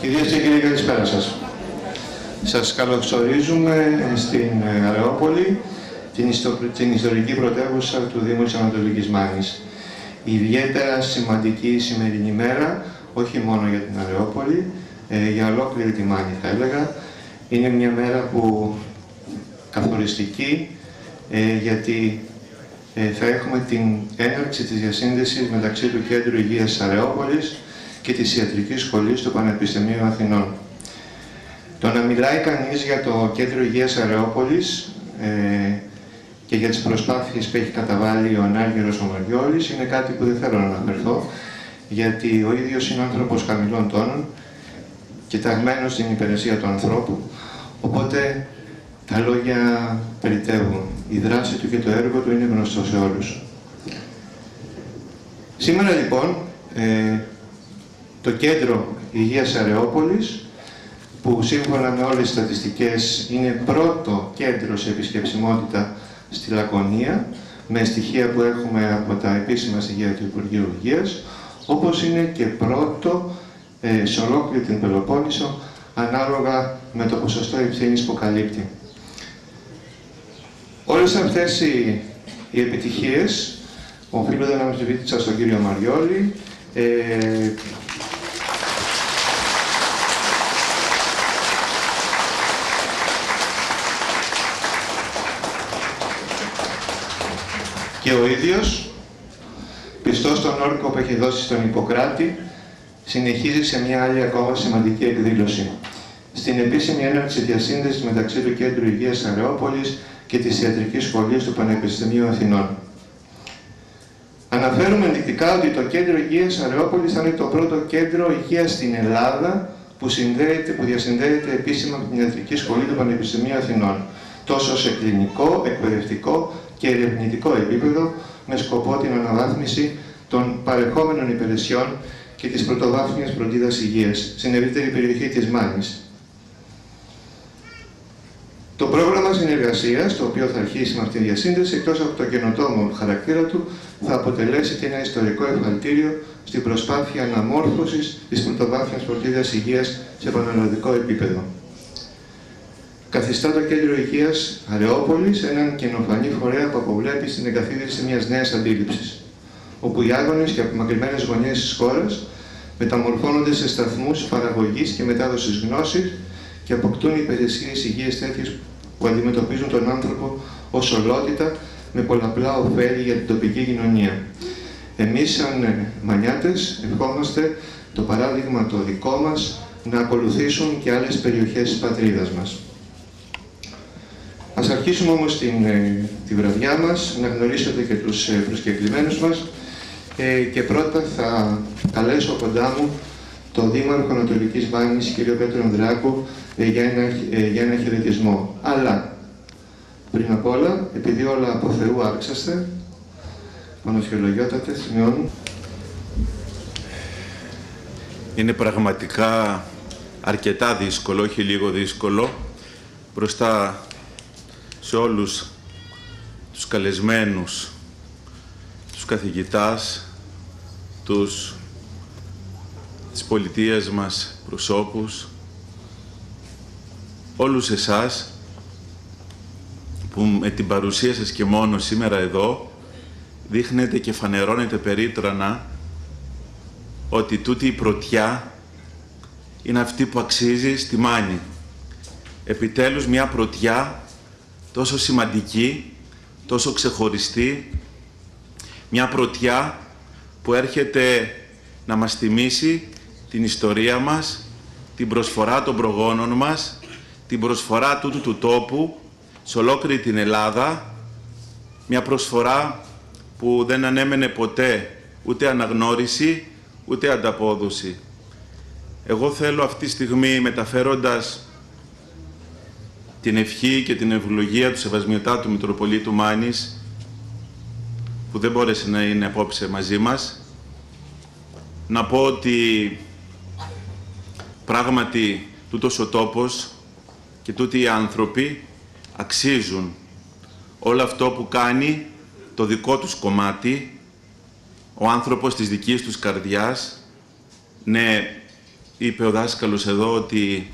Κυρίες και κύριοι, καλησπέρα σας. Σας καλωσορίζουμε στην Αρεόπολη, την, ιστο... την ιστορική πρωτεύουσα του Δήμου της Ανατολικής Μάνης. Ιδιαίτερα σημαντική η σημερινή μέρα, όχι μόνο για την Αρεόπολη, ε, για ολόκληρη τη Μάνη θα έλεγα. Είναι μια μέρα που καθοριστική, ε, γιατί ε, θα έχουμε την έναρξη της διασύνδεσης μεταξύ του Κέντρου Υγείας Αρεόπολης και της Ιατρικής Σχολής του Πανεπιστημίου Αθηνών. Το να μιλάει κανείς για το Κέντρο Υγείας Αρεόπολης ε, και για τις προσπάθειες που έχει καταβάλει ο Ανάργυρος ο Μαριόλης είναι κάτι που δεν θέλω να αναφερθώ, γιατί ο ίδιος είναι άνθρωπος χαμηλών τόνων και ταγμένος στην υπηρεσία του ανθρώπου, οπότε τα λόγια περιτεύουν. Η δράση του και το έργο του είναι γνωστό σε όλους. Σήμερα λοιπόν, ε, το Κέντρο Υγείας Αρεόπολης, που σύμφωνα με όλες τις στατιστικές είναι πρώτο κέντρο σε επισκεψιμότητα στη Λακωνία, με στοιχεία που έχουμε από τα επίσημα στοιχεία του Υπουργείου Υγείας, όπως είναι και πρώτο ε, σε ολόκληρη την Πελοπόννησο, ανάλογα με το ποσοστό ευθύνης που καλύπτει. Όλες αυτές οι, οι επιτυχίες οφείλονται να αμφισβήτησα στον κύριο Μαριόλη, ε, και ο ίδιος, πιστός στον όρκο που έχει δώσει στον Ιπποκράτη, συνεχίζει σε μια άλλη ακόμα σημαντική εκδήλωση. Στην επίσημη έναρξη διασύνδεσης μεταξύ του Κέντρου Υγείας Αρεόπολης και της Ιατρικής Σχολής του Πανεπιστημίου Αθηνών. Αναφέρουμε ενδεικτικά ότι το Κέντρο Υγείας Αρεόπολης θα είναι το πρώτο κέντρο υγείας στην Ελλάδα που, συνδέεται, που διασυνδέεται επίσημα με την Ιατρική Σχολή του Πανεπιστημίου Αθηνών, τόσο σε κλινικό, εκπαιδευτικό και ερευνητικό επίπεδο, με σκοπό την αναβάθμιση των παρεχόμενων υπηρεσιών και της πρωτοβάθμιας φροντίδας υγείας στην ευρύτερη περιοχή της Μάνης. Το πρόγραμμα συνεργασίας, το οποίο θα αρχίσει με αυτή τη διασύνδεση, εκτός από το καινοτόμο χαρακτήρα του, θα αποτελέσει και ένα ιστορικό ευχαλτήριο στην προσπάθεια αναμόρφωσης της πρωτοβάθμιας φροντίδας υγείας σε πανελλαδικό επίπεδο. Καθιστά το κέντρο υγεία Αρεόπολης έναν καινοφανή φορέα που αποβλέπει στην εγκαθίδρυση μιας νέας αντίληψης, όπου οι άγονες και απομακρυσμένες γωνιές της χώρας μεταμορφώνονται σε σταθμούς παραγωγής και μετάδοσης γνώσης και αποκτούν υπηρεσίες υγείας τέτοιες που αντιμετωπίζουν τον άνθρωπο ως ολότητα με πολλαπλά ωφέλη για την τοπική κοινωνία. Εμείς σαν ε, μανιάτες ευχόμαστε το παράδειγμα το δικό μας να ακολουθήσουν και άλλες περιοχές της πατρίδας μας. Ας αρχίσουμε όμως την, ε, τη βραδιά μας, να γνωρίσετε και τους ε, προσκεκλημένους μας και πρώτα θα καλέσω κοντά μου τον Δήμαρχο Ανατολικής Βάνης, κύριο Πέτρο Ανδράκου, για ένα, για ένα χαιρετισμό. Αλλά, πριν απ' όλα, επειδή όλα από Θεού άρχισαστε, μονοσχελογιότατε, σημειώνουν. Είναι πραγματικά αρκετά δύσκολο, όχι λίγο δύσκολο, μπροστά σε όλους τους καλεσμένους, τους καθηγητάς, τους της πολιτείας μας προσώπους, όλους εσάς που με την παρουσία σας και μόνο σήμερα εδώ δείχνετε και φανερώνετε περίτρανα ότι τούτη η πρωτιά είναι αυτή που αξίζει στη Μάνη. Επιτέλους μια πρωτιά τόσο σημαντική, τόσο ξεχωριστή, μια πρωτιά που έρχεται να μας θυμίσει την ιστορία μας, την προσφορά των προγόνων μας, την προσφορά τούτου του τόπου σε ολόκληρη την Ελλάδα, μια προσφορά που δεν ανέμενε ποτέ ούτε αναγνώριση, ούτε ανταπόδοση. Εγώ θέλω αυτή τη στιγμή, μεταφέροντας την ευχή και την ευλογία του Σεβασμιωτάτου Μητροπολίτου Μάνης, που δεν μπόρεσε να είναι απόψε μαζί μας, να πω ότι Πράγματι, τούτος ο τόπος και τούτοι οι άνθρωποι αξίζουν όλο αυτό που κάνει το δικό τους κομμάτι, ο άνθρωπος της δικής τους καρδιάς, ναι, είπε ο δάσκαλος εδώ ότι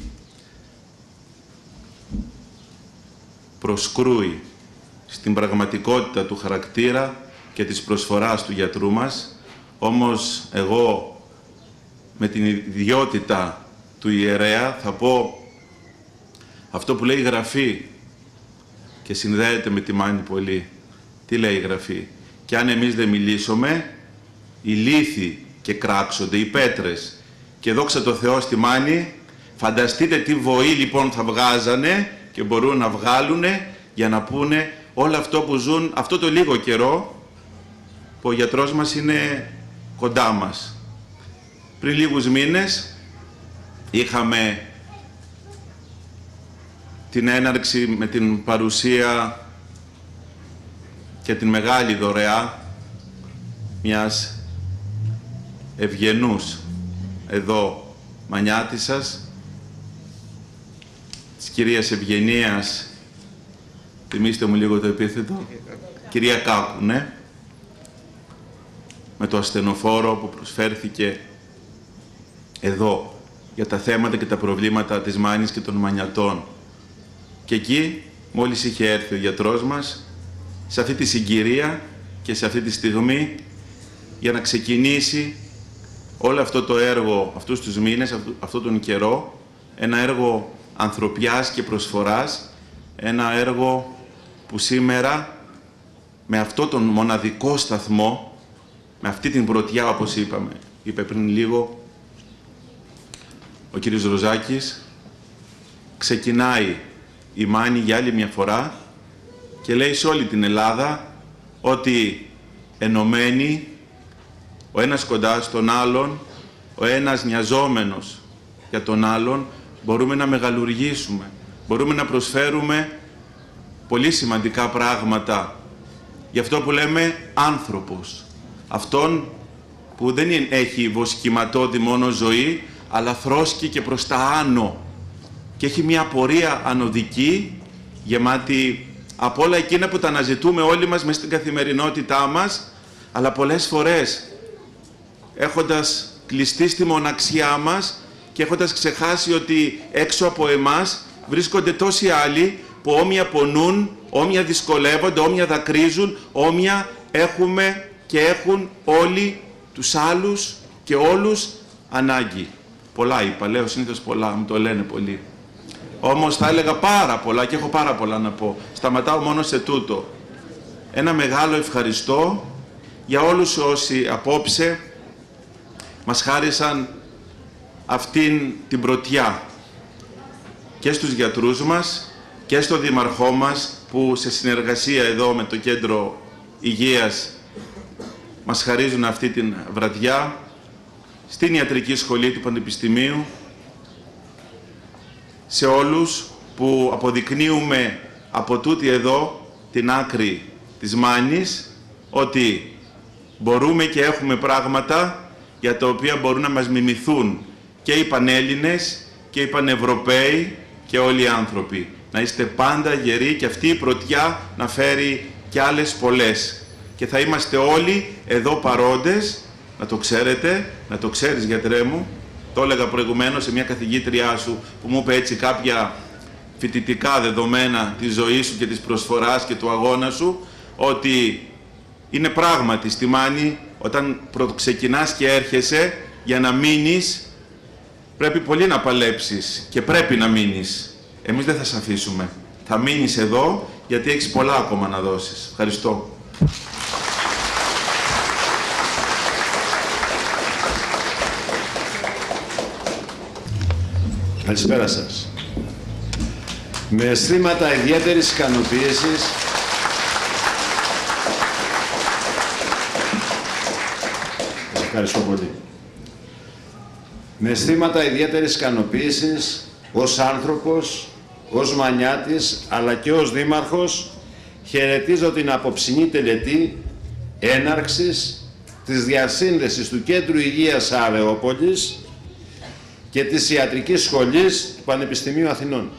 προσκρούει στην πραγματικότητα του χαρακτήρα και της προσφοράς του γιατρού μας, όμως εγώ με την ιδιότητα του ιερέα θα πω αυτό που λέει η Γραφή και συνδέεται με τη Μάνη πολύ. Τι λέει η Γραφή; Και αν εμείς δεν μιλήσουμε, οι λύθοι και κράξονται, οι πέτρες. Και δόξα τω Θεώ στη Μάνη, φανταστείτε τι βοή λοιπόν θα βγάζανε και μπορούν να βγάλουνε για να πούνε όλο αυτό που ζουν αυτό το λίγο καιρό που ο γιατρός μας είναι κοντά μας. Πριν λίγους μήνες είχαμε την έναρξη με την παρουσία και την μεγάλη δωρεά μιας ευγενούς εδώ μανιάτισσας της κυρίας Ευγενίας. Θυμίστε μου λίγο το επίθετο. Κυρία Κάκου, ναι. Με το ασθενοφόρο που προσφέρθηκε εδώ για τα θέματα και τα προβλήματα της Μάνης και των Μανιατών. Και εκεί, μόλις είχε έρθει ο γιατρός μας, σε αυτή τη συγκυρία και σε αυτή τη στιγμή, για να ξεκινήσει όλο αυτό το έργο, αυτούς τους μήνες, αυτό τον καιρό, ένα έργο ανθρωπιάς και προσφοράς, ένα έργο που σήμερα, με αυτό τον μοναδικό σταθμό, με αυτή την πρωτιά, όπως είπαμε, είπε πριν λίγο, ο κύριος Ροζάκης, ξεκινάει η Μάνη για άλλη μια φορά και λέει σε όλη την Ελλάδα ότι ενωμένοι, ο ένας κοντά στον άλλον, ο ένας νοιαζόμενος για τον άλλον, μπορούμε να μεγαλουργήσουμε, μπορούμε να προσφέρουμε πολύ σημαντικά πράγματα. Για αυτό που λέμε άνθρωπος. Αυτόν που δεν έχει βοσκηματώδη μόνο ζωή, αλλά θρόσκει και προς τα άνω. Και έχει μια πορεία ανωδική, γεμάτη από όλα εκείνα που τα αναζητούμε όλοι μας μέσα στην καθημερινότητά μας, αλλά πολλές φορές έχοντας κλειστεί στη μοναξιά μας και έχοντας ξεχάσει ότι έξω από εμάς βρίσκονται τόσοι άλλοι που όμοια πονούν, όμοια δυσκολεύονται, όμοια δακρύζουν, όμοια έχουμε και έχουν όλοι τους άλλους και όλους ανάγκη. Πολλά είπα, λέω συνήθως πολλά, μου το λένε πολύ. Όμως θα έλεγα πάρα πολλά και έχω πάρα πολλά να πω. Σταματάω μόνο σε τούτο. Ένα μεγάλο ευχαριστώ για όλους όσοι απόψε μας χάρισαν αυτήν την πρωτιά και στους γιατρούς μας και στο δήμαρχό μας που σε συνεργασία εδώ με το Κέντρο Υγείας μας χαρίζουν αυτή την βραδιά στην Ιατρική Σχολή του Πανεπιστημίου σε όλους που αποδεικνύουμε από τούτη εδώ την άκρη της Μάνης ότι μπορούμε και έχουμε πράγματα για τα οποία μπορούν να μας μιμηθούν και οι Πανέλληνες και οι Πανευρωπαίοι και όλοι οι άνθρωποι. Να είστε πάντα γεροί και αυτή η πρωτιά να φέρει και άλλες πολλές. Και θα είμαστε όλοι εδώ παρόντες, να το ξέρετε, να το ξέρεις γιατρέ μου, το έλεγα προηγουμένως σε μια καθηγήτριά σου που μου είπε έτσι κάποια φοιτητικά δεδομένα της ζωής σου και της προσφοράς και του αγώνα σου, ότι είναι πράγματι στη Μάνη όταν ξεκινάς και έρχεσαι για να μείνεις πρέπει πολύ να παλέψεις και πρέπει να μείνεις. Εμείς δεν θα σε αφήσουμε. Θα μείνεις εδώ γιατί έχεις πολλά ακόμα να δώσεις. Ευχαριστώ. Καλησπέρα σας. Με αισθήματα ιδιαίτερης ικανοποίησης ευχαριστώ πολύ. Με αισθήματα ιδιαίτερης ικανοποίησης ως άνθρωπος, ως μανιάτης, αλλά και ως δήμαρχος, χαιρετίζω την απόψινή τελετή έναρξης της διασύνδεσης του Κέντρου Υγείας Αρεόπολης και της Ιατρικής Σχολής του Πανεπιστημίου Αθηνών.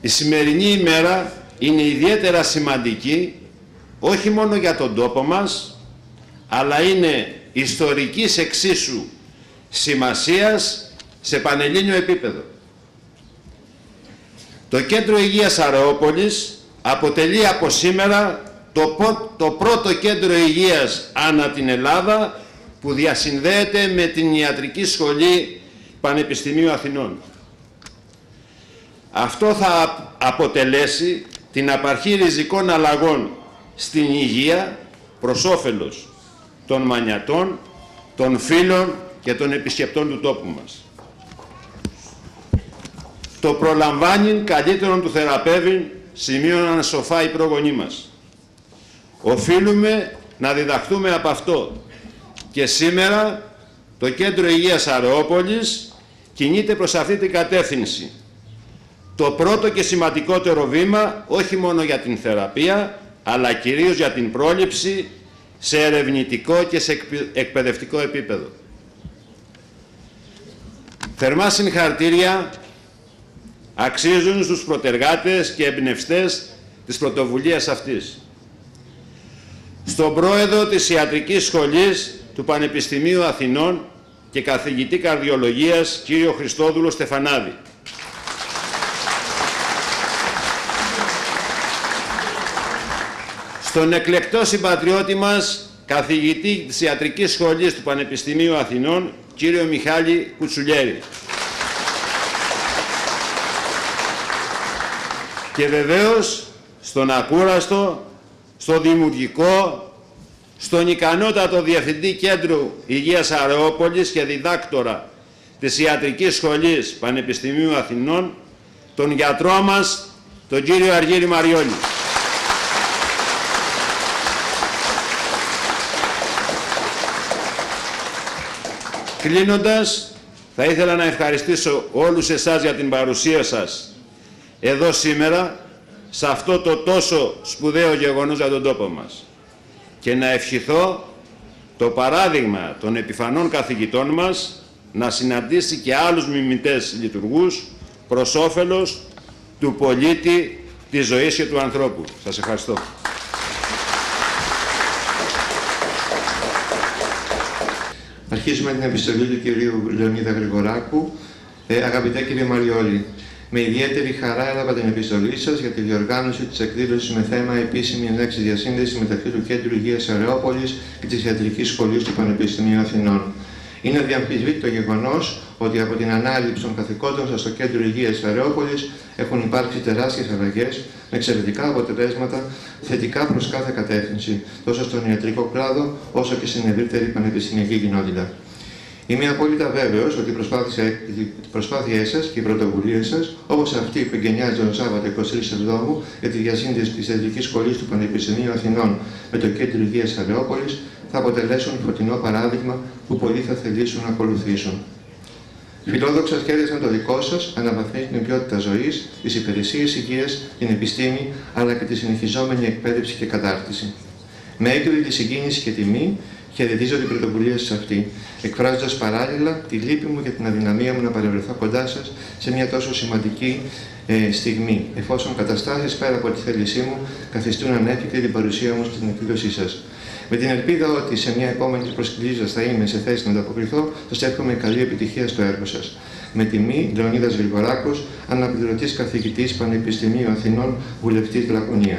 Η σημερινή ημέρα είναι ιδιαίτερα σημαντική όχι μόνο για τον τόπο μας, αλλά είναι ιστορικής εξίσου σημασίας σε πανελλήνιο επίπεδο. Το Κέντρο Υγείας Αρεόπολης αποτελεί από σήμερα το, το πρώτο κέντρο υγείας ανά την Ελλάδα που διασυνδέεται με την Ιατρική Σχολή Πανεπιστημίου Αθηνών. Αυτό θα αποτελέσει την απαρχή ριζικών αλλαγών στην υγεία προς όφελος των μανιατών, των φίλων και των επισκεπτών του τόπου μας. Το προλαμβάνει καλύτερον του θεραπεύει σημείωναν σοφά οι πρόγονοί μας. Οφείλουμε να διδαχθούμε από αυτό και σήμερα το Κέντρο Υγείας Αρεόπολης κινείται προς αυτή την κατεύθυνση. Το πρώτο και σημαντικότερο βήμα όχι μόνο για την θεραπεία αλλά κυρίως για την πρόληψη σε ερευνητικό και σε εκπαιδευτικό επίπεδο. Θερμά συγχαρητήρια αξίζουν στους προτεργάτες και εμπνευστές της πρωτοβουλίας αυτής. Στον πρόεδρο της Ιατρικής Σχολής του Πανεπιστημίου Αθηνών και καθηγητή καρδιολογίας κύριο Χριστόδουλο Στεφανάδη. Στον εκλεκτό συμπατριώτη μας καθηγητή της Ιατρικής Σχολής του Πανεπιστημίου Αθηνών κύριο Μιχάλη Κουτσουλιέρη. Και βεβαίως στον ακούραστο, στο δημιουργικό, στον ικανότατο Διευθυντή Κέντρου Υγείας Αρεόπολης και διδάκτορα της Ιατρικής Σχολής Πανεπιστημίου Αθηνών, τον γιατρό μας, τον κύριο Αργύρη Μαριόλη. Κλείνοντας, θα ήθελα να ευχαριστήσω όλους εσάς για την παρουσία σας εδώ σήμερα, σε αυτό το τόσο σπουδαίο γεγονός για τον τόπο μας και να ευχηθώ το παράδειγμα των επιφανών καθηγητών μας να συναντήσει και άλλους μιμητές λειτουργούς προς όφελος του πολίτη, της ζωής και του ανθρώπου. Σας ευχαριστώ. Αρχίζουμε την επιστολή του κυρίου Λεωνίδα Γρηγοράκου. Ε, αγαπητέ κύριε Μαριόλη, με ιδιαίτερη χαρά έλαβα την επιστολή σας για τη διοργάνωση της εκδήλωσης με θέμα επίσημη ενέξης διασύνδεσης μεταξύ του Κέντρου Υγείας Αρεόπολης και της Ιατρικής Σχολή του Πανεπιστημίου Αθηνών. Είναι αδιαμφισβήτητο το γεγονός ότι από την ανάληψη των καθηκόντων σας στο Κέντρο Υγείας Αρεόπολης έχουν υπάρξει τεράστιες αλλαγές με εξαιρετικά αποτελέσματα θετικά προς κάθε κατεύθυνση, τόσο στον ιατρικό κλάδο όσο και στην ευρύτερη πανεπιστημιακή κοινότητα. Είμαι απόλυτα βέβαιος ότι οι προσπάθειέ σας και οι πρωτοβουλίες σας, όπως αυτή που εγκαινιάζει τον Σάββατο 23 Σεπτεμβρίου για τη διασύνδεση της Ιατρική Σχολής του Πανεπιστημίου Αθηνών με το Κέντρο Υγείας Αρεόπολη, θα αποτελέσουν φωτεινό παράδειγμα που πολλοί θα θελήσουν να ακολουθήσουν. Φιλόδοξα σχέδια σαν το δικό σας αναβαθμίζει την ποιότητα ζωής, τις υπηρεσίες υγείας, την επιστήμη αλλά και τη συνεχιζόμενη εκπαίδευση και κατάρτιση. Με έγκριτη συγκίνηση και τιμή, χαιρετίζω την πρωτοβουλία σας αυτή, εκφράζοντας παράλληλα τη λύπη μου και την αδυναμία μου να παρευρεθώ κοντά σας σε μια τόσο σημαντική ε, στιγμή, εφόσον καταστάσεις πέρα από τη θέλησή μου καθιστούν ανέφικτη την παρουσία μου στην εκδήλωσή σας. Με την ελπίδα ότι σε μια επόμενη προσκλήση σα θα είμαι σε θέση να ανταποκριθώ, σας εύχομαι καλή επιτυχία στο έργο σας. Με τιμή, Λεωνίδας Γρηγοράκος, αναπληρωτής καθηγητής Πανεπιστημίου Αθηνών, βουλευτής Λακωνία.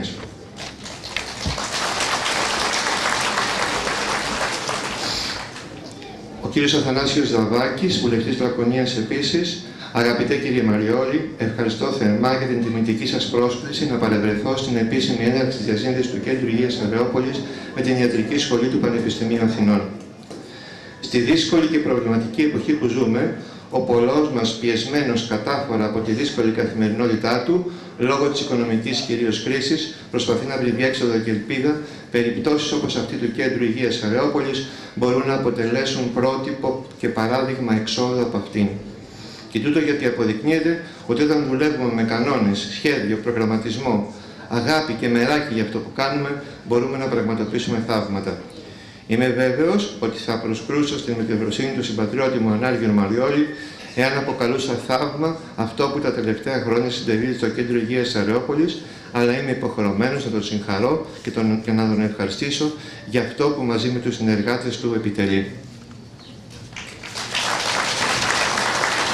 Κύριος Αθανάσιος Δαβάκης, βουλευτής Λακωνίας επίσης, Αγαπητέ κύριε Μαριόλη, ευχαριστώ θερμά για την τιμητική σας πρόσκληση να παρευρεθώ στην επίσημη έναρξη της διασύνδεσης του Κέντρου Υγείας Αρεόπολης με την Ιατρική Σχολή του Πανεπιστημίου Αθηνών. Στη δύσκολη και προβληματική εποχή που ζούμε, ο πολλός μας πιεσμένος κατάφορα από τη δύσκολη καθημερινότητά του, λόγω της οικονομικής κυρίως κρίσης, προσπαθεί να βρει διέξοδο και ελπίδα, περιπτώσεις όπως αυτή του Κέντρου Υγείας Αρεόπολης μπορούν να αποτελέσουν πρότυπο και παράδειγμα εξόδου από αυτήν. Και τούτο γιατί αποδεικνύεται ότι όταν δουλεύουμε με κανόνες, σχέδιο, προγραμματισμό, αγάπη και μεράκι για αυτό που κάνουμε, μπορούμε να πραγματοποιήσουμε θαύματα. Είμαι βέβαιος ότι θα προσκρούσα στην μετευρωσύνη του συμπατριώτη μου Ανάργιο Μαριόλη, εάν αποκαλούσα θαύμα αυτό που τα τελευταία χρόνια συντελείται στο Κέντρο Υγείας Αρεόπολης, αλλά είμαι υποχρεωμένος να τον συγχαρώ και, τον, και να τον ευχαριστήσω για αυτό που μαζί με τους συνεργάτες του επιτελεί.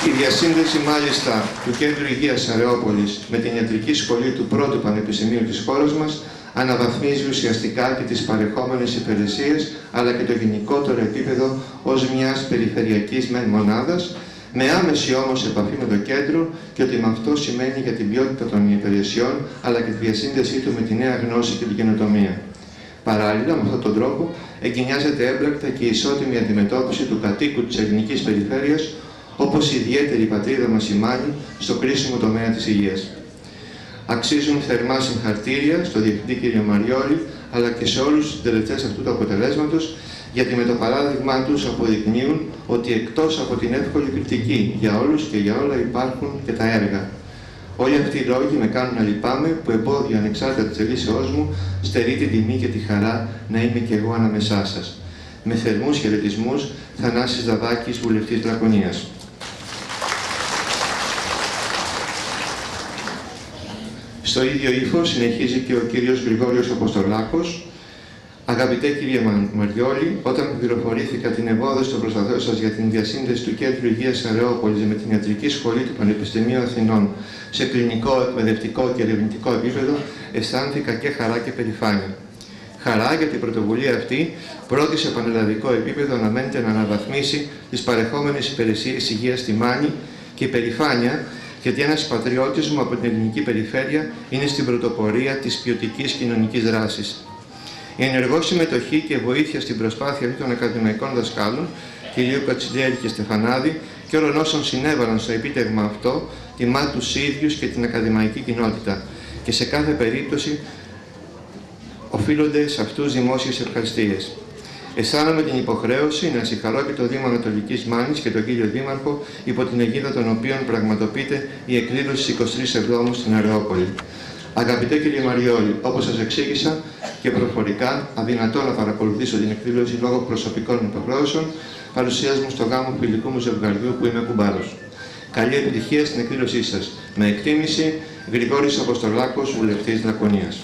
Η διασύνδεση μάλιστα του Κέντρου Υγείας Αρεόπολης με την ιατρική σχολή του πρώτου πανεπιστημίου της χώρας μας αναβαθμίζει ουσιαστικά και τις παρεχόμενες υπηρεσίες αλλά και το γενικότερο επίπεδο ως μιας περιφερειακής μεν μονάδας με άμεση όμως επαφή με το κέντρο και ότι με αυτό σημαίνει για την ποιότητα των υπηρεσιών αλλά και τη διασύνδεσή του με τη νέα γνώση και την καινοτομία. Παράλληλα, με αυτόν τον τρόπο, εγκαινιάζεται έμπρακτα και η ισότιμη αντιμετώπιση του κατοίκου της ελληνικής περιφέρειας, όπως η ιδιαίτερη πατρίδα μας η Μάνη, στο κρίσιμο τομέα της υγείας. Αξίζουν θερμά συγχαρτήρια στο Διευθυντή κ. Μαριόλη, αλλά και σε όλους τους συντελεστές αυτού του αποτελέσματος, γιατί με το παράδειγμά τους αποδεικνύουν ότι εκτός από την εύκολη κριτική για όλους και για όλα υπάρχουν και τα έργα. Όλοι αυτοί οι λόγοι με κάνουν να λυπάμαι που εμπόδιο ανεξάρτητα της ελίσεώς μου στερεί την τιμή και τη χαρά να είμαι και εγώ ανάμεσά σας. Με θερμούς χαιρετισμούς, Θανάσης Δαδάκης, βουλευτής Δρακονίας. Στο ίδιο ύφος συνεχίζει και ο κύριος Γρηγόριος Αποστολάκος, Αγαπητέ κύριε Μαριόλη, όταν πληροφορήθηκα την ευόδοση των προσπαθειών σας για την διασύνδεση του Κέντρου Υγείας Αρεόπολης με την Ιατρική Σχολή του Πανεπιστημίου Αθηνών σε κλινικό, εκπαιδευτικό και ερευνητικό επίπεδο, αισθάνθηκα και χαρά και περηφάνεια. Χαρά γιατί η πρωτοβουλία αυτή πρώτη σε πανελλαδικό επίπεδο αναμένεται να αναβαθμίσει τις παρεχόμενες υπηρεσίες υγείας στη Μάνη και περηφάνεια γιατί ένας πατριώτης μου από την ελληνική περιφέρεια είναι στην πρωτοπορία της ποιοτικής κοινωνικής δράσης. Η ενεργό συμμετοχή και βοήθεια στην προσπάθεια αυτή των ακαδημαϊκών δασκάλων, κ. Κατσιλιέρη και Στεφανάδη, και όλων όσων συνέβαλαν στο επίτευγμα αυτό, τιμά τους ίδιους και την ακαδημαϊκή κοινότητα. Και σε κάθε περίπτωση οφείλονται σε αυτούς δημόσιες ευχαριστίες. Αισθάνομαι την υποχρέωση να συγχαρώ και το Δήμο Ανατολικής Μάνης και τον κύριο Δήμαρχο, υπό την αιγίδα των οποίων πραγματοποιείται η εκδήλωση 23 Εβδόμου στην Αρεόπολη. Αγαπητέ κύριε Μαριόλη, όπως σας εξήγησα και προφορικά, αδυνατό να παρακολουθήσω την εκδήλωση λόγω προσωπικών υποχρεώσεων, παρουσίας μου στο γάμο φιλικού μου ζευγαριού που είμαι κουμπάρος. Καλή επιτυχία στην εκδήλωσή σας. Με εκτίμηση, Γρηγόρης Αποστολάκος, βουλευτής Λακωνίας.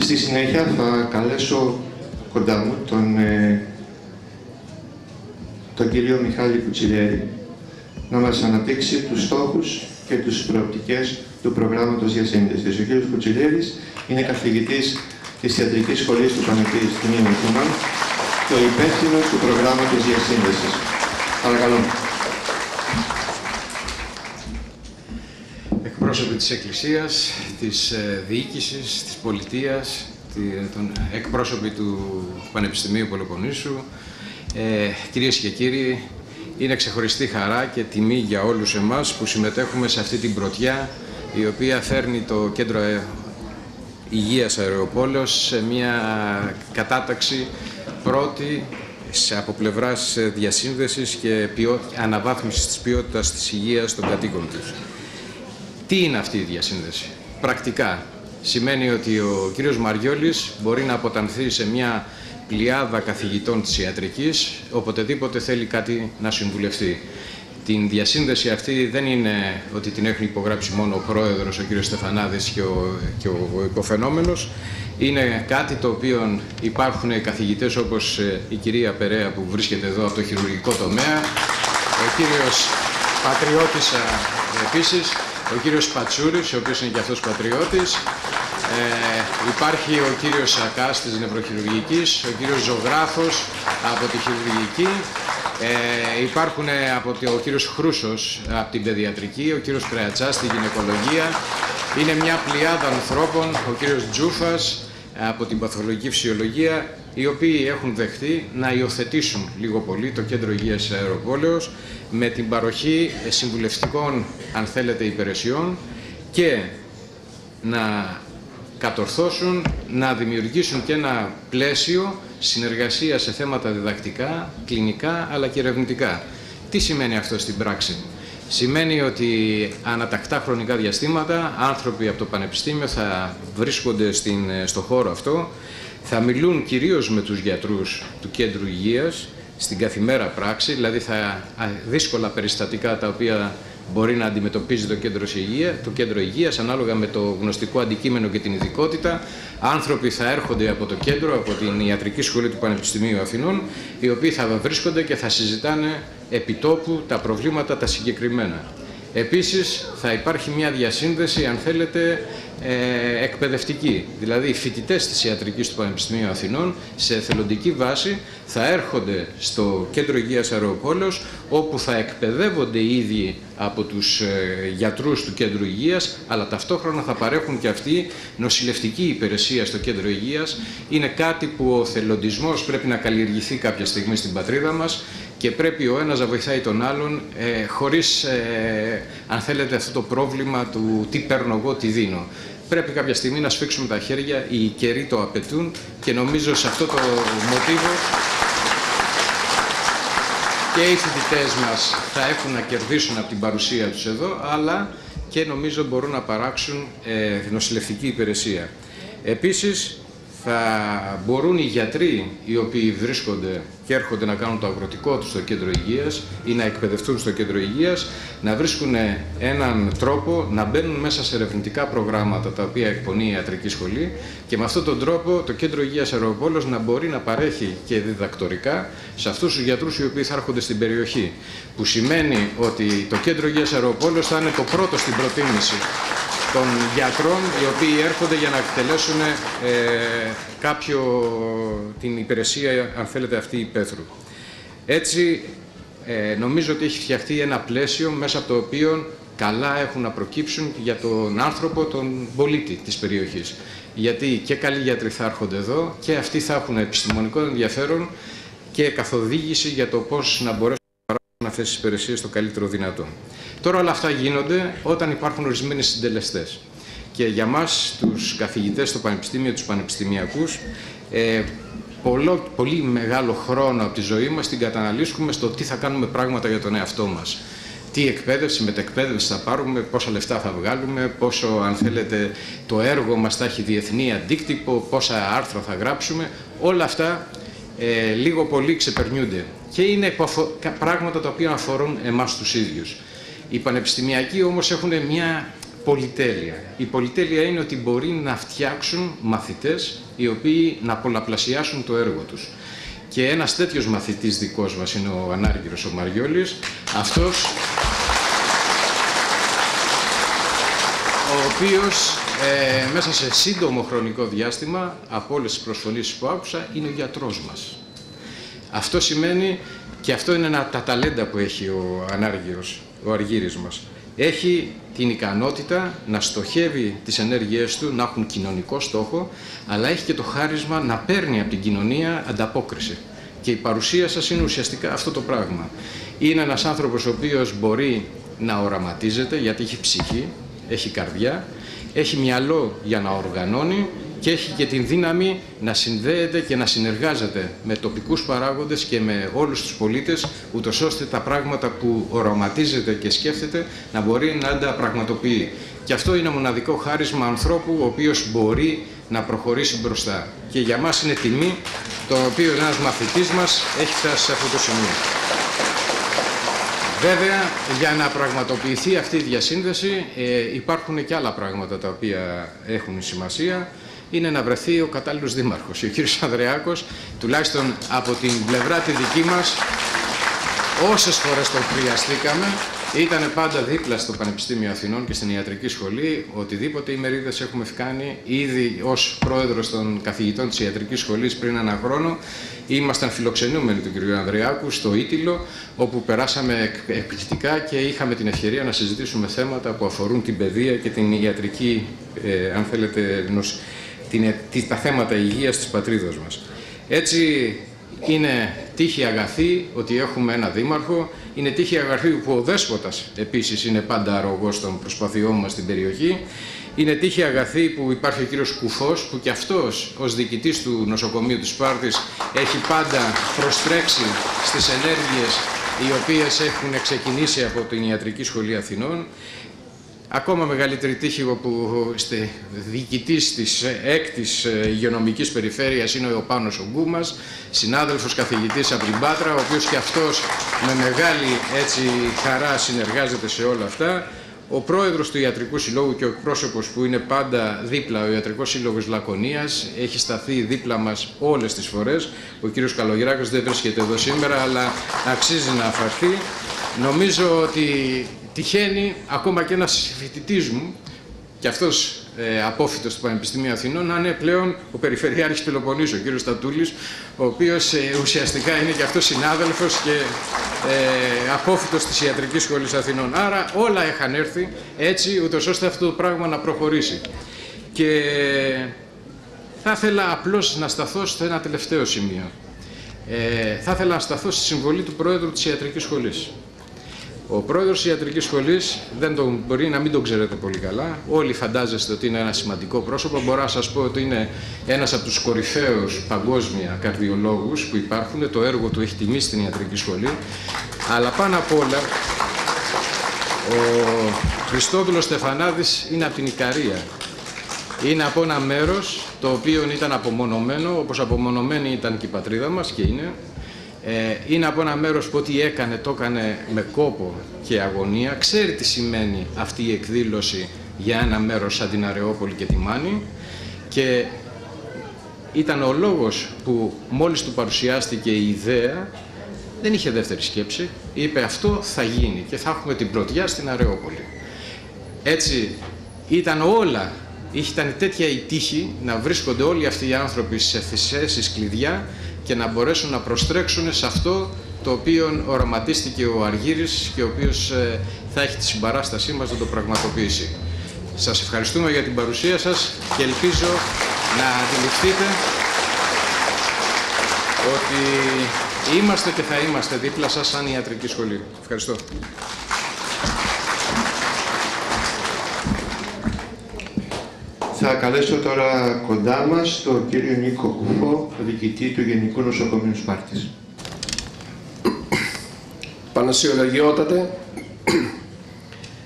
Στη συνέχεια θα καλέσω κοντά μου τον ε, τον κύριο Μιχάλη Κουτσιλέρη να μας αναπτύξει τους στόχους και τις προοπτικές του προγράμματος διασύνδεσης. Ο κύριος Κουτσιλέρης είναι καθηγητής της Ιατρικής Σχολής του Πανεπιστημίου Αθηνών και ο υπεύθυνος του προγράμματος διασύνδεσης. Παρακαλώ. Εκπρόσωποι της Εκκλησίας, της ε, διοίκησης, της πολιτείας, των εκπρόσωποι του Πανεπιστημίου Πελοποννήσου, ε, κυρίες και κύριοι, είναι ξεχωριστή χαρά και τιμή για όλους εμάς που συμμετέχουμε σε αυτή την πρωτιά η οποία φέρνει το Κέντρο ε, Υγείας Αεροπόλεως σε μια κατάταξη πρώτη σε από πλευράς διασύνδεσης και ποιό... αναβάθμισης της ποιότητας της υγείας των κατοίκων τους. Τι είναι αυτή η διασύνδεση; Πρακτικά σημαίνει ότι ο κύριος Μαριόλης μπορεί να αποτανθεί σε μια πλειάδα καθηγητών της ιατρικής, οποτεδήποτε θέλει κάτι να συμβουλευτεί. Την διασύνδεση αυτή δεν είναι ότι την έχουν υπογράψει μόνο ο πρόεδρος, ο κύριος Στεφανάδης και ο, και ο υποφαινόμενος. Είναι κάτι το οποίο υπάρχουν καθηγητές όπως ε, η κυρία Περέα που βρίσκεται εδώ από το χειρουργικό τομέα, ο κύριος Πατριώτης ε, επίσης, ο κύριος Πατσούρης, ο οποίος είναι και αυτός πατριώτης, ε, υπάρχει ο κύριος Σακάς της νευροχειρουργικής, ο κύριος Ζωγράφος από τη χειρουργική, ε, υπάρχουν από το, ο κύριος Χρούσος από την παιδιατρική, ο κύριος Κρεατσάς στη γυναικολογία. Είναι μια πλειάδα ανθρώπων, ο κύριος Τζούφας από την παθολογική φυσιολογία, οι οποίοι έχουν δεχτεί να υιοθετήσουν λίγο πολύ το Κέντρο Υγείας Αεροπόλεως με την παροχή συμβουλευτικών, αν θέλετε, υπηρεσιών και να κατορθώσουν να δημιουργήσουν και ένα πλαίσιο συνεργασίας σε θέματα διδακτικά, κλινικά αλλά και ερευνητικά. Τι σημαίνει αυτό στην πράξη; Σημαίνει ότι ανατακτά χρονικά διαστήματα άνθρωποι από το Πανεπιστήμιο θα βρίσκονται στην, στο χώρο αυτό, θα μιλούν κυρίως με τους γιατρούς του Κέντρου Υγείας στην καθημέρα πράξη, δηλαδή θα δύσκολα περιστατικά τα οποία μπορεί να αντιμετωπίζει το κέντρο, υγεία, το κέντρο υγείας ανάλογα με το γνωστικό αντικείμενο και την ειδικότητα. Άνθρωποι θα έρχονται από το κέντρο, από την Ιατρική Σχολή του Πανεπιστημίου Αθηνών, οι οποίοι θα βρίσκονται και θα συζητάνε επιτόπου τα προβλήματα τα συγκεκριμένα. Επίσης θα υπάρχει μια διασύνδεση, αν θέλετε, ε, εκπαιδευτική. Δηλαδή οι φοιτητές της Ιατρικής του Πανεπιστημίου Αθηνών σε εθελοντική βάση θα έρχονται στο Κέντρο Υγείας Αεροπόλεως όπου θα εκπαιδεύονται οι ίδιοι από τους ε, γιατρούς του Κέντρου Υγείας αλλά ταυτόχρονα θα παρέχουν και αυτοί νοσηλευτική υπηρεσία στο Κέντρο Υγείας. Είναι κάτι που ο θελοντισμός πρέπει να καλλιεργηθεί κάποια στιγμή στην πατρίδα μας και πρέπει ο ένας να βοηθάει τον άλλον ε, χωρίς, ε, αν θέλετε, αυτό το πρόβλημα του τι παίρνω εγώ, τι δίνω. Πρέπει κάποια στιγμή να σφίξουμε τα χέρια, οι καιροί το απαιτούν και νομίζω σε αυτό το μοτίβο και οι φοιτητές μας θα έχουν να κερδίσουν από την παρουσία τους εδώ, αλλά και νομίζω μπορούν να παράξουν ε, νοσηλευτική υπηρεσία. Επίσης, θα μπορούν οι γιατροί οι οποίοι βρίσκονται και έρχονται να κάνουν το αγροτικό τους στο κέντρο υγείας ή να εκπαιδευτούν στο κέντρο υγείας, να βρίσκουν έναν τρόπο να μπαίνουν μέσα σε ερευνητικά προγράμματα τα οποία εκπονεί η ιατρική σχολή και με αυτόν τον τρόπο το κέντρο υγείας Αεροπόλος να μπορεί να παρέχει και διδακτορικά σε αυτούς τους γιατρούς οι οποίοι θα έρχονται στην περιοχή. Που σημαίνει ότι το κέντρο υγείας Αεροπόλος θα είναι το πρώτο στην προτίμηση των γιατρών οι οποίοι έρχονται για να εκτελέσουν ε, κάποιο, την υπηρεσία, αν θέλετε, αυτή υπαίθρου. Έτσι, ε, νομίζω ότι έχει φτιαχτεί ένα πλαίσιο μέσα από το οποίο καλά έχουν να προκύψουν για τον άνθρωπο, τον πολίτη της περιοχής. Γιατί και καλοί γιατροί θα έρχονται εδώ και αυτοί θα έχουν επιστημονικό ενδιαφέρον και καθοδήγηση για το πώς να μπορέσουν να παράσχουν αυτές τις υπηρεσίες το καλύτερο δυνατό. Τώρα όλα αυτά γίνονται όταν υπάρχουν ορισμένοι συντελεστές. Και για μας, τους καθηγητές στο Πανεπιστήμιο, τους πανεπιστημιακούς, ε, πολλό, πολύ μεγάλο χρόνο από τη ζωή μας την καταναλύσουμε στο τι θα κάνουμε πράγματα για τον εαυτό μας. Τι εκπαίδευση, μετεκπαίδευση θα πάρουμε, πόσα λεφτά θα βγάλουμε, πόσο, αν θέλετε, το έργο μας θα έχει διεθνή αντίκτυπο, πόσα άρθρα θα γράψουμε. Όλα αυτά ε, λίγο πολύ ξεπερνιούνται. Και είναι πράγματα τα οποία αφορούν εμάς τους ίδιους. Οι πανεπιστημιακοί όμως έχουν μια πολυτέλεια. Η πολυτέλεια είναι ότι μπορεί να φτιάξουν μαθητές οι οποίοι να πολλαπλασιάσουν το έργο τους. Και ένας τέτοιος μαθητής δικός μας είναι ο Ανάργυρος ο Μαριόλης. Αυτός ο οποίος ε, μέσα σε σύντομο χρονικό διάστημα, από όλες τις προσφωνήσεις που άκουσα, είναι ο γιατρός μας. Αυτό σημαίνει, και αυτό είναι ένα από τα ταλέντα που έχει ο Ανάργυρος, ο Αργύρης μας. Έχει την ικανότητα να στοχεύει τις ενέργειές του, να έχουν κοινωνικό στόχο, αλλά έχει και το χάρισμα να παίρνει από την κοινωνία ανταπόκριση. Και η παρουσία σας είναι ουσιαστικά αυτό το πράγμα. Είναι ένας άνθρωπος ο οποίος μπορεί να οραματίζεται, γιατί έχει ψυχή, έχει καρδιά, έχει μυαλό για να οργανώνει και έχει και την δύναμη να συνδέεται και να συνεργάζεται με τοπικούς παράγοντες και με όλους τους πολίτες, ούτως ώστε τα πράγματα που οραματίζεται και σκέφτεται να μπορεί να τα πραγματοποιεί. Και αυτό είναι μοναδικό χάρισμα ανθρώπου ο οποίος μπορεί να προχωρήσει μπροστά. Και για μας είναι τιμή το οποίο ένας μαθητής μας έχει φτάσει σε αυτό το σημείο. Βέβαια, για να πραγματοποιηθεί αυτή η διασύνδεση ε, υπάρχουν και άλλα πράγματα τα οποία έχουν σημασία είναι να βρεθεί ο κατάλληλος δήμαρχος. Ο κύριος Ανδρεάκος, τουλάχιστον από την πλευρά τη δική μας, όσες φορές τον χρειαστήκαμε, ήταν πάντα δίπλα στο Πανεπιστήμιο Αθηνών και στην Ιατρική Σχολή. Οτιδήποτε ημερίδε έχουμε κάνει, ήδη ως πρόεδρος των καθηγητών της Ιατρικής Σχολής πριν ένα χρόνο, ήμασταν φιλοξενούμενοι του κ. Ανδρεάκου στο Ήτυλο, όπου περάσαμε εκπληκτικά και είχαμε την ευκαιρία να συζητήσουμε θέματα που αφορούν την παιδεία και την ιατρική, ε, αν θέλετε, την, τα θέματα υγείας της πατρίδος μας. Έτσι είναι τύχη αγαθή ότι έχουμε ένα δήμαρχο, είναι τύχη αγαθή που ο Δέσποτας επίσης είναι πάντα αρρωγός των προσπαθειών μας στην περιοχή, είναι τύχη αγαθή που υπάρχει ο κύριος Κουφός που και αυτός ως διοικητής του νοσοκομείου της Σπάρτης έχει πάντα προστρέξει στις ενέργειες οι οποίες έχουν ξεκινήσει από την Ιατρική Σχολή Αθηνών Ακόμα μεγαλύτερη τύχη που είστε διοικητής της έκτης υγειονομικής περιφέρειας είναι ο Πάνος ο Γκούμας, συνάδελφος καθηγητής από την Πάτρα, ο οποίος και αυτός με μεγάλη έτσι, χαρά συνεργάζεται σε όλα αυτά. Ο πρόεδρος του Ιατρικού Συλλόγου και ο πρόσωπος που είναι πάντα δίπλα, ο Ιατρικός Σύλλογος Λακωνίας, έχει σταθεί δίπλα μας όλες τις φορές. Ο κύριος Καλογυράκος δεν βρίσκεται εδώ σήμερα, αλλά αξίζει να αφαρθεί. Νομίζω ότι τυχαίνει ακόμα και ένας φοιτητής μου, και αυτός ε, απόφυτος του Πανεπιστημίου Αθηνών, να είναι πλέον ο Περιφερειάρχης Πελοποννήσου, ο κύριος Στατούλης, ο οποίος ε, ουσιαστικά είναι και αυτός συνάδελφος και ε, απόφυτος της Ιατρικής Σχολής Αθηνών. Άρα όλα είχαν έρθει έτσι, ούτως ώστε αυτό το πράγμα να προχωρήσει. Και θα ήθελα απλώς να σταθώ στο ένα τελευταίο σημείο. Ε, θα ήθελα να σταθώ στη συμβολή του Πρόεδρου της Ιατρικής Σχολής. Ο πρόεδρος της ιατρικής σχολής δεν τον, μπορεί να μην τον ξέρετε πολύ καλά. Όλοι φαντάζεστε ότι είναι ένα σημαντικό πρόσωπο. Μπορώ να σας πω ότι είναι ένας από τους κορυφαίους παγκόσμια καρδιολόγους που υπάρχουν. Το έργο του έχει τιμή στην ιατρική σχολή. Αλλά πάνω απ' όλα ο Χριστόδουλος Στεφανάδης είναι από την Ικαρία. Είναι από ένα μέρος το οποίο ήταν απομονωμένο, όπως απομονωμένη ήταν και η πατρίδα μας και είναι, ε, είναι από ένα μέρος που ό,τι έκανε το έκανε με κόπο και αγωνία. Ξέρει τι σημαίνει αυτή η εκδήλωση για ένα μέρος σαν την Αρεόπολη και τη Μάνη και ήταν ο λόγος που μόλις του παρουσιάστηκε η ιδέα δεν είχε δεύτερη σκέψη. Είπε αυτό θα γίνει και θα έχουμε την πρωτιά στην Αρεόπολη. Έτσι ήταν όλα, ήταν τέτοια η τύχη να βρίσκονται όλοι αυτοί οι άνθρωποι σε θέσεις κλειδιά και να μπορέσουν να προστρέξουν σε αυτό το οποίο οραματίστηκε ο Αργύρης και ο οποίος ε, θα έχει τη συμπαράστασή μας να το πραγματοποιήσει. Σας ευχαριστούμε για την παρουσία σας και ελπίζω να αντιληφθείτε ότι είμαστε και θα είμαστε δίπλα σας σαν ιατρική σχολή. Ευχαριστώ. Θα καλέσω τώρα κοντά μας τον κύριο Νίκο Κουφό, διοικητή του Γενικού Νοσοκομείου Σπάρτης. Πανασιολογιότατε,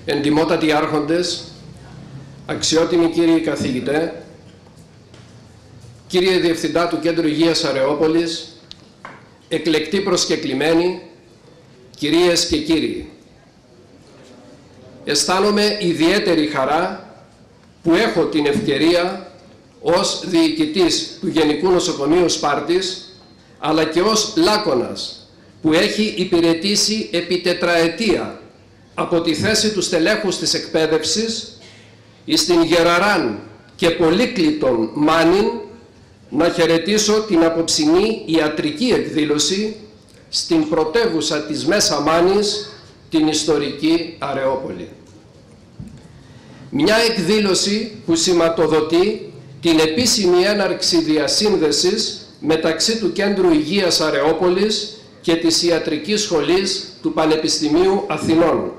εντιμότατοι άρχοντες, αξιότιμοι κύριοι καθηγητέ, κύριε Διευθυντά του Κέντρου Υγείας Αρεόπολης, εκλεκτοί προσκεκλημένοι, κυρίες και κύριοι. Αισθάνομαι ιδιαίτερη χαρά που έχω την ευκαιρία ως διοικητής του Γενικού Νοσοκομείου Σπάρτης αλλά και ως λάκωνας που έχει υπηρετήσει επί τετραετία από τη θέση του στελέχους της εκπαίδευσης στην Γεραράν και πολύκλητον Μάνιν να χαιρετήσω την αποψινή ιατρική εκδήλωση στην πρωτεύουσα της Μέσα Μάνης, την ιστορική Αρεόπολη. Μια εκδήλωση που σηματοδοτεί την επίσημη έναρξη διασύνδεσης μεταξύ του Κέντρου Υγείας Αρεόπολης και της Ιατρικής Σχολής του Πανεπιστημίου Αθηνών.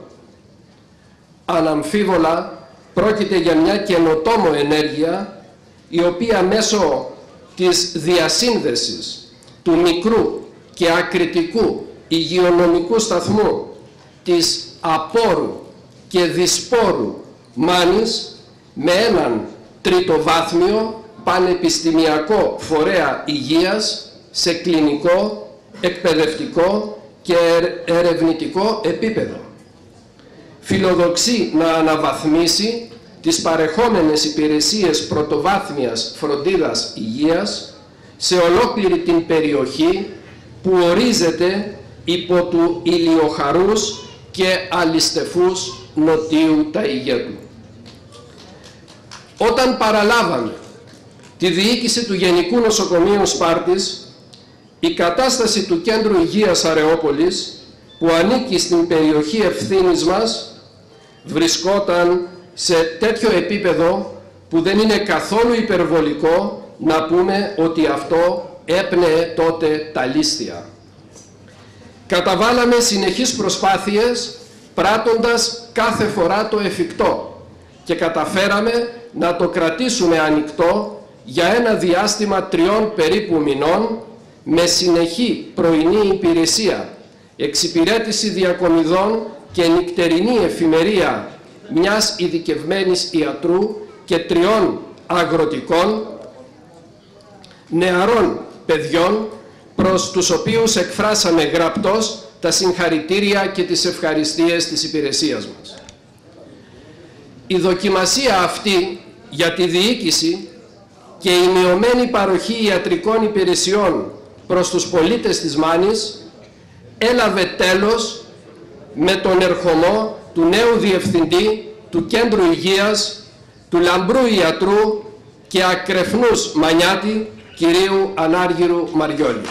Αναμφίβολα πρόκειται για μια καινοτόμο ενέργεια η οποία μέσω της διασύνδεσης του μικρού και ακριτικού υγειονομικού σταθμού της απόρου και δυσπόρου Μάνης με έναν τριτοβάθμιο πανεπιστημιακό φορέα υγείας σε κλινικό, εκπαιδευτικό και ερευνητικό επίπεδο. Φιλοδοξεί να αναβαθμίσει τις παρεχόμενες υπηρεσίες πρωτοβάθμιας φροντίδας υγείας σε ολόκληρη την περιοχή που ορίζεται υπό του ηλιοχαρούς και αλιστεφούς νοτίου τα υγεία του. Όταν παραλάβαμε τη διοίκηση του Γενικού Νοσοκομείου Σπάρτης, η κατάσταση του Κέντρου Υγείας Αρεόπολης, που ανήκει στην περιοχή ευθύνης μας, βρισκόταν σε τέτοιο επίπεδο που δεν είναι καθόλου υπερβολικό να πούμε ότι αυτό έπνεε τότε τα λίστια. Καταβάλαμε συνεχείς προσπάθειες πράττοντας κάθε φορά το εφικτό και καταφέραμε να το κρατήσουμε ανοιχτό για ένα διάστημα τριών περίπου μηνών με συνεχή πρωινή υπηρεσία, εξυπηρέτηση διακομιδών και νυχτερινή εφημερία μιας ειδικευμένης ιατρού και τριών αγροτικών νεαρών παιδιών προς τους οποίους εκφράσαμε γραπτός τα συγχαρητήρια και τις ευχαριστίες της υπηρεσίας μας. Η δοκιμασία αυτή για τη διοίκηση και η μειωμένη παροχή ιατρικών υπηρεσιών προς τους πολίτες της Μάνης έλαβε τέλος με τον ερχομό του νέου Διευθυντή του Κέντρου Υγείας, του λαμπρού ιατρού και ακρεφνούς Μανιάτη, κυρίου Ανάργυρου Μαριόλη.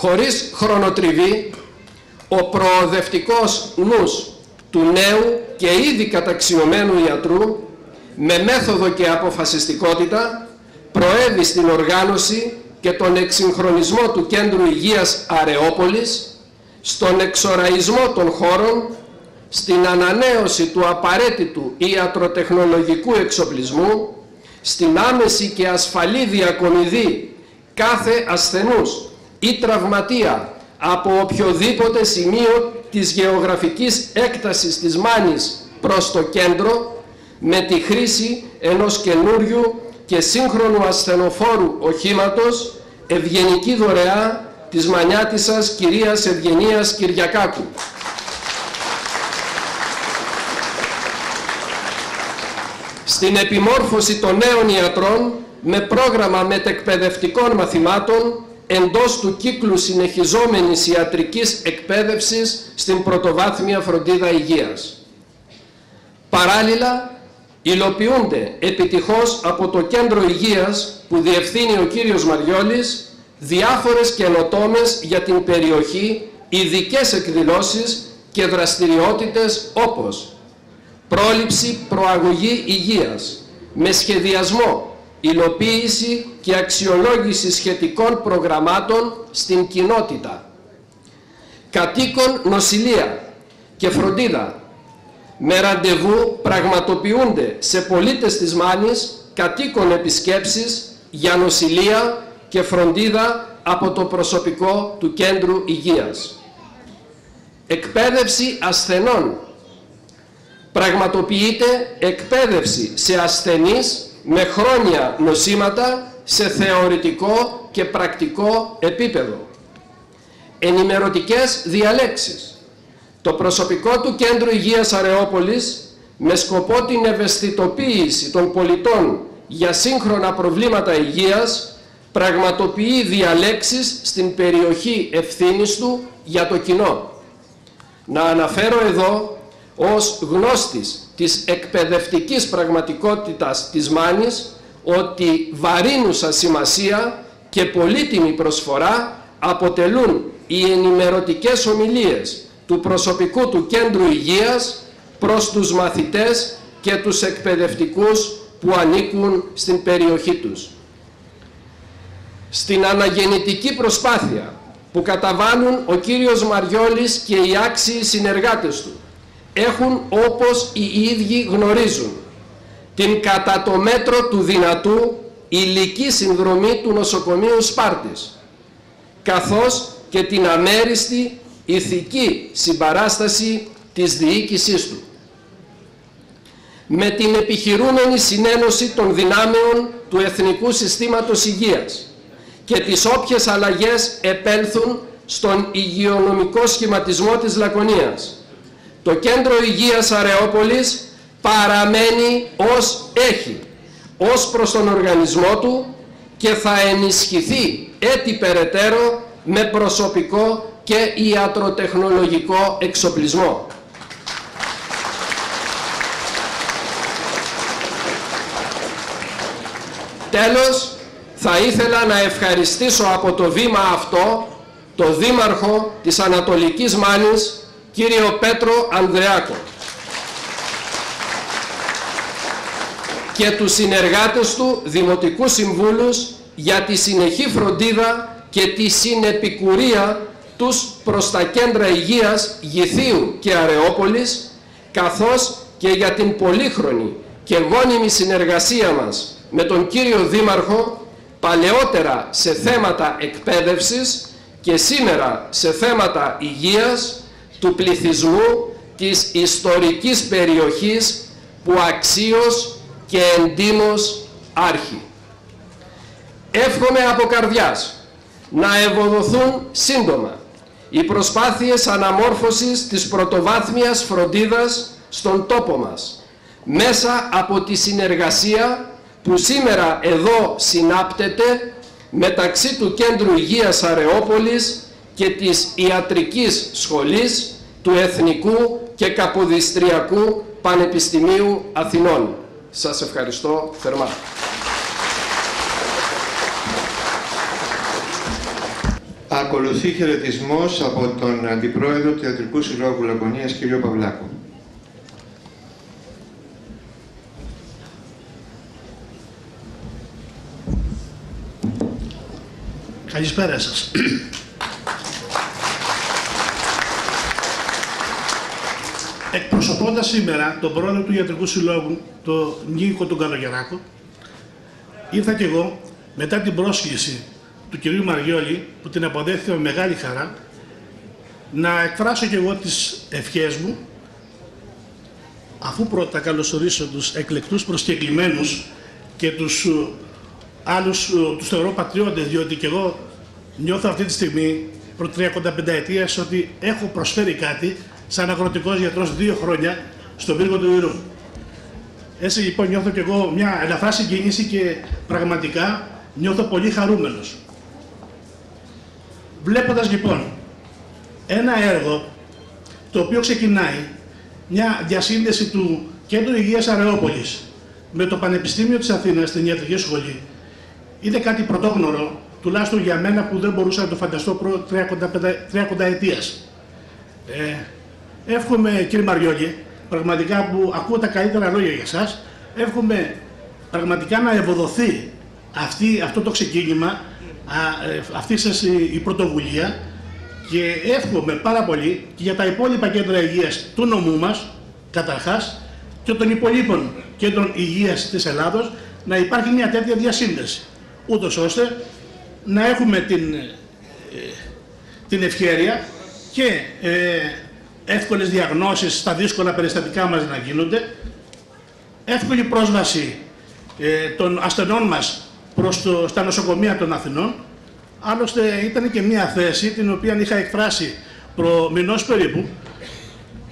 Χωρίς χρονοτριβή, ο προοδευτικός νους του νέου και ήδη καταξιωμένου ιατρού με μέθοδο και αποφασιστικότητα προέβη στην οργάνωση και τον εξυγχρονισμό του Κέντρου Υγείας Αρεόπολης, στον εξοραϊσμό των χώρων, στην ανανέωση του απαραίτητου ιατροτεχνολογικού εξοπλισμού, στην άμεση και ασφαλή διακομιδή κάθε ασθενούς ή τραυματία από οποιοδήποτε σημείο της γεωγραφικής έκτασης της Μάνης προς το κέντρο με τη χρήση ενός καινούριου και σύγχρονου ασθενοφόρου οχήματος ευγενική δωρεά της μανιάτισσας κυρίας Ευγενίας Κυριακάκου. Στην επιμόρφωση των νέων ιατρών με πρόγραμμα μετεκπαιδευτικών μαθημάτων εντός του κύκλου συνεχιζόμενης ιατρικής εκπαίδευσης στην πρωτοβάθμια φροντίδα υγείας. Παράλληλα, υλοποιούνται επιτυχώς από το Κέντρο Υγείας που διευθύνει ο κύριος Μαριόλης διάφορες καινοτόμες για την περιοχή ειδικές εκδηλώσεις και δραστηριότητες όπως πρόληψη προαγωγή υγείας με σχεδιασμό, υλοποίηση και αξιολόγηση σχετικών προγραμμάτων στην κοινότητα, κατοίκων νοσηλεία και φροντίδα με ραντεβού πραγματοποιούνται σε πολίτες της Μάνης κατοίκων επισκέψεις για νοσηλεία και φροντίδα από το προσωπικό του Κέντρου Υγείας. Εκπαίδευση ασθενών. Πραγματοποιείται εκπαίδευση σε ασθενείς με χρόνια νοσήματα σε θεωρητικό και πρακτικό επίπεδο. Ενημερωτικές διαλέξεις το προσωπικό του Κέντρου Υγείας Αρεόπολης με σκοπό την ευαισθητοποίηση των πολιτών για σύγχρονα προβλήματα υγείας πραγματοποιεί διαλέξεις στην περιοχή ευθύνης του για το κοινό. Να αναφέρω εδώ ως γνώστης της εκπαιδευτικής πραγματικότητας της Μάνης ότι βαρύνουσα σημασία και πολύτιμη προσφορά αποτελούν οι ενημερωτικές ομιλίες του προσωπικού του κέντρου υγείας προς τους μαθητές και τους εκπαιδευτικούς που ανήκουν στην περιοχή τους. Στην αναγεννητική προσπάθεια που καταβάλουν ο κύριος Μαριόλης και οι άξιοι συνεργάτες του έχουν όπως οι ίδιοι γνωρίζουν την κατά το μέτρο του δυνατού υλική συνδρομή του νοσοκομείου Σπάρτης καθώς και την αμέριστη ηθική συμπαράσταση της διοίκησής του. Με την επιχειρούμενη συνένωση των δυνάμεων του Εθνικού Συστήματος Υγείας και τις όποιες αλλαγές επέλθουν στον υγειονομικό σχηματισμό της Λακωνίας. Το Κέντρο Υγείας Αρεόπολης παραμένει ως έχει, ως προς τον οργανισμό του και θα ενισχυθεί έτσι περαιτέρω με προσωπικό και ιατροτεχνολογικό εξοπλισμό. Τέλος, θα ήθελα να ευχαριστήσω από το βήμα αυτό το Δήμαρχο της Ανατολικής Μάνης, κύριο Πέτρο Ανδρεάκο. Και τους συνεργάτες του Δημοτικούς Συμβούλους για τη συνεχή φροντίδα και τη συνεπικουρία τους προς τα κέντρα υγείας Γηθίου και Αρεόπολης, καθώς και για την πολύχρονη και γόνιμη συνεργασία μας με τον κύριο Δήμαρχο, παλαιότερα σε θέματα εκπαίδευσης και σήμερα σε θέματα υγείας του πληθυσμού της ιστορικής περιοχής που αξίως και εντύμως άρχει. Εύχομαι από καρδιάς να ευοδοθούν σύντομα οι προσπάθειες αναμόρφωσης της πρωτοβάθμιας φροντίδας στον τόπο μας μέσα από τη συνεργασία που σήμερα εδώ συνάπτεται μεταξύ του Κέντρου Υγείας Αρεόπολης και της Ιατρικής Σχολής του Εθνικού και Καποδιστριακού Πανεπιστημίου Αθηνών. Σας ευχαριστώ θερμά. Ακολουθεί χαιρετισμός από τον Αντιπρόεδρο του Ιατρικού Συλλόγου Λακωνίας, κ. Παυλάκου. Καλησπέρα σας. Εκπροσωπώντας σήμερα τον πρόεδρο του Ιατρικού Συλλόγου, τον Νίκο τον Καλογεράκο, ήρθα κι εγώ μετά την πρόσκληση του κυρίου Μαριόλη, που την αποδέχθηκα με μεγάλη χαρά, να εκφράσω κι εγώ τις ευχές μου, αφού πρώτα καλωσορίσω τους εκλεκτούς προσκεκλημένους και τους ε, άλλους ε, τους θεωρώ πατριώτες, διότι κι εγώ νιώθω αυτή τη στιγμή, προ 35 ετίας, ότι έχω προσφέρει κάτι σαν αγροτικός γιατρός δύο χρόνια στον πύργο του Ήρου. Έτσι λοιπόν νιώθω κι εγώ μια ελαφρά συγκίνηση και πραγματικά νιώθω πολύ χαρούμενος. Βλέποντας λοιπόν ένα έργο το οποίο ξεκινάει μια διασύνδεση του Κέντρου Υγείας Αρεόπολης με το Πανεπιστήμιο της Αθήνας στην Ιατρική Σχολή είναι κάτι πρωτόγνωρο, τουλάχιστον για μένα που δεν μπορούσα να το φανταστώ προ 30 ετίας. Ε, εύχομαι κύριε Μαριόλη, πραγματικά που ακούω τα καλύτερα λόγια για εσάς, εύχομαι πραγματικά να ευοδοθεί αυτή, αυτό το ξεκίνημα ε, αυτή σας η πρωτοβουλία και εύχομαι πάρα πολύ και για τα υπόλοιπα κέντρα υγείας του νομού μας, καταρχάς, και των υπολείπων κέντρων υγείας της Ελλάδος, να υπάρχει μια τέτοια διασύνδεση, ούτως ώστε να έχουμε την, ε, την ευχαίρεια και ε, εύκολες διαγνώσεις στα δύσκολα περιστατικά μας να γίνονται, εύκολη πρόσβαση ε, των ασθενών μας προς το, στα νοσοκομεία των Αθηνών. Άλλωστε ήταν και μια θέση την οποία είχα εκφράσει προ μηνός περίπου,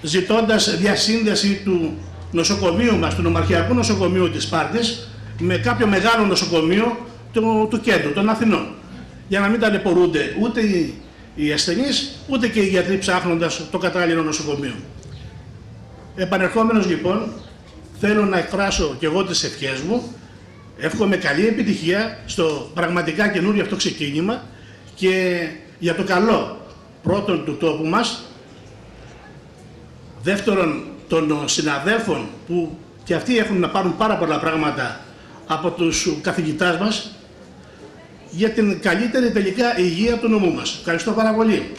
ζητώντας διασύνδεση του νοσοκομείου μας, του νομαρχιακού νοσοκομείου της Σπάρτης, με κάποιο μεγάλο νοσοκομείο του, του κέντρου, των Αθηνών. Για να μην ταλαιπωρούνται ούτε οι, οι ασθενείς, ούτε και οι γιατροί ψάχνοντας το κατάλληλο νοσοκομείο. Επανερχόμενος λοιπόν, θέλω να εκφράσω και εγώ τις ευχές μου Εύχομαι καλή επιτυχία στο πραγματικά καινούριο αυτό ξεκίνημα και για το καλό πρώτον του τόπου μας, δεύτερον των συναδέλφων που και αυτοί έχουν να πάρουν πάρα πολλά πράγματα από τους καθηγητάς μας για την καλύτερη τελικά υγεία του νομού μας. Ευχαριστώ πάρα πολύ.